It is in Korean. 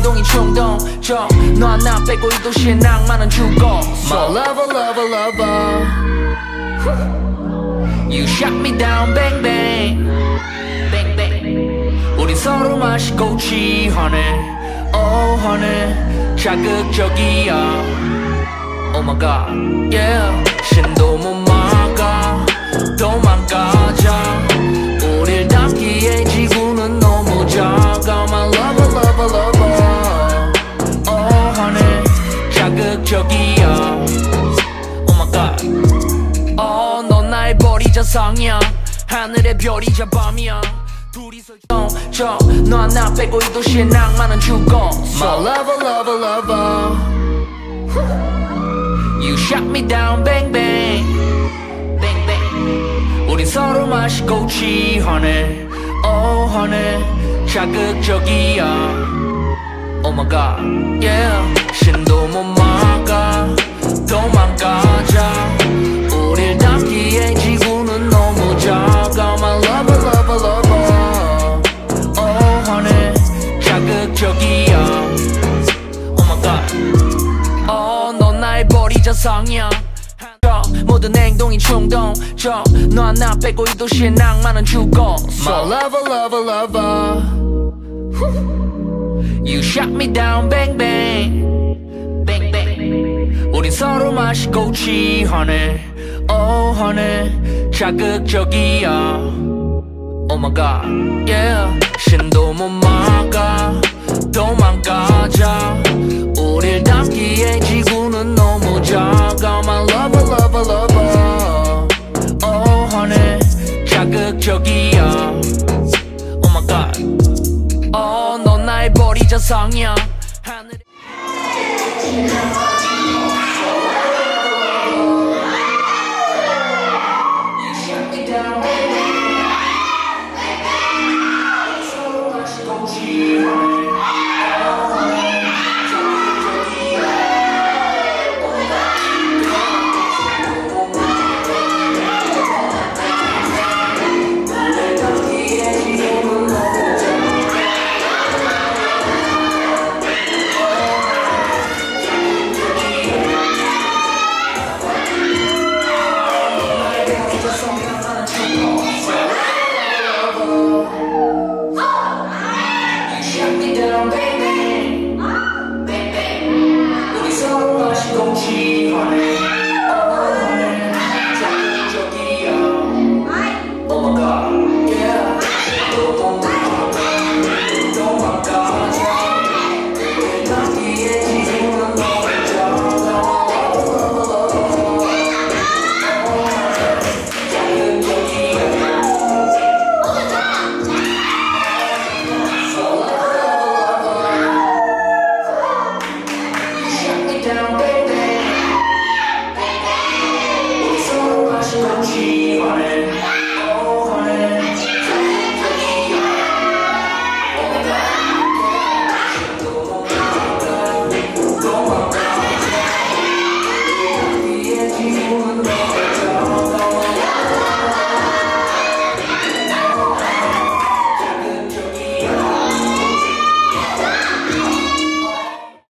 행동이 충동적 너 하나 빼고 이 도시의 낭만은 죽어 My lover lover lover You shot me down bang bang bang bang 우린 서로 마시고 취하네 Oh honey 자극적이야 Oh my god yeah 신도 버리자상이야 하늘의 별이자 밤이야 둘이서 저너 하나 빼고 이 도시의 낭만은 죽어 My lover lover lover You shot me down bang bang bang bang 우린 서로 마시고 취하네 Oh honey 자극적이야 Oh my god yeah 신도 못막 Oh 버리자상이야 저 모든 행동이 충동적 너 하나 빼고 이 도시의 낭만은 죽어 My lover lover lover You shot me down bang bang bang bang 우린 서로 마시고 취하네 Oh honey 자극적이야 Oh my god yeah 신도 못 막아 도망가자 Oh honey 자극적이야. Oh my god. Oh 넌 나의 버리자상이야 하늘에 Don't